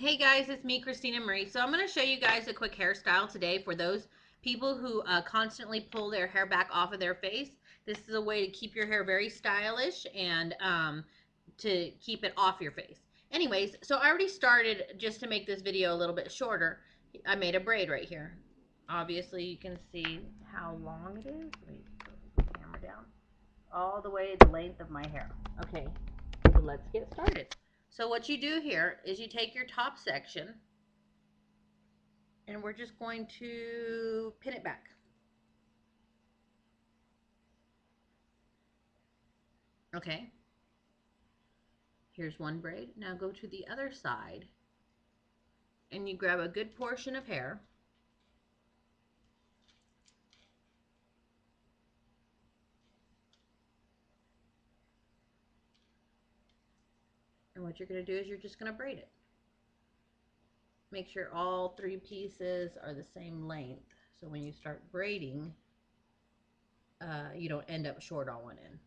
Hey guys, it's me, Christina Marie. So I'm going to show you guys a quick hairstyle today for those people who uh, constantly pull their hair back off of their face. This is a way to keep your hair very stylish and um, to keep it off your face. Anyways, so I already started just to make this video a little bit shorter. I made a braid right here. Obviously, you can see how long it is. Let me put the camera down. All the way the length of my hair. Okay, so let's get started. So what you do here is you take your top section and we're just going to pin it back. Okay. Here's one braid. Now go to the other side and you grab a good portion of hair And what you're going to do is you're just going to braid it. Make sure all three pieces are the same length. So when you start braiding, uh, you don't end up short on one end.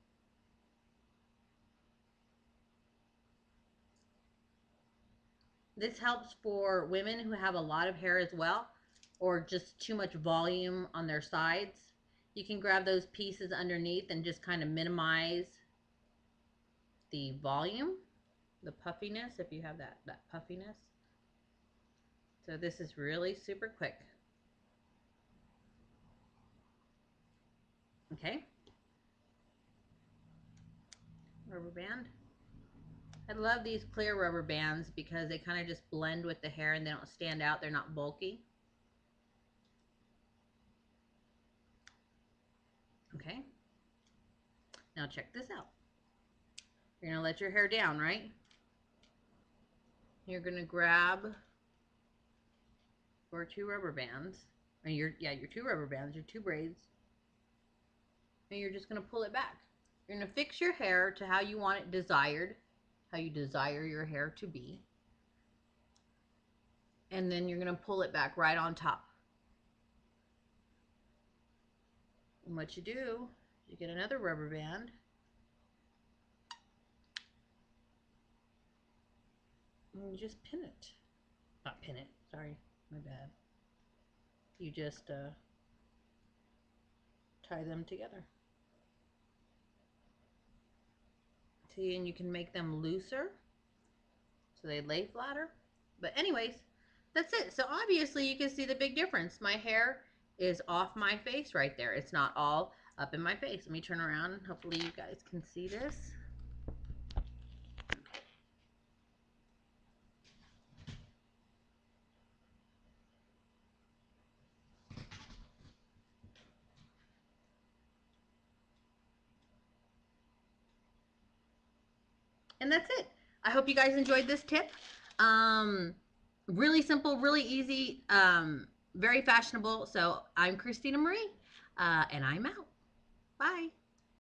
This helps for women who have a lot of hair as well, or just too much volume on their sides. You can grab those pieces underneath and just kind of minimize the volume the puffiness, if you have that, that puffiness. So this is really super quick. Okay. Rubber band. I love these clear rubber bands because they kind of just blend with the hair and they don't stand out. They're not bulky. Okay. Now check this out. You're going to let your hair down, right? You're going to grab your two rubber bands, or your, yeah, your two rubber bands, your two braids, and you're just going to pull it back. You're going to fix your hair to how you want it desired, how you desire your hair to be. And then you're going to pull it back right on top. And what you do, you get another rubber band and you just pin it. Not pin it, sorry, my bad. You just uh, tie them together. See, and you can make them looser so they lay flatter. But anyways, that's it. So obviously you can see the big difference. My hair is off my face right there. It's not all up in my face. Let me turn around. Hopefully you guys can see this. And that's it. I hope you guys enjoyed this tip. Um, really simple, really easy, um, very fashionable. So I'm Christina Marie, uh, and I'm out. Bye.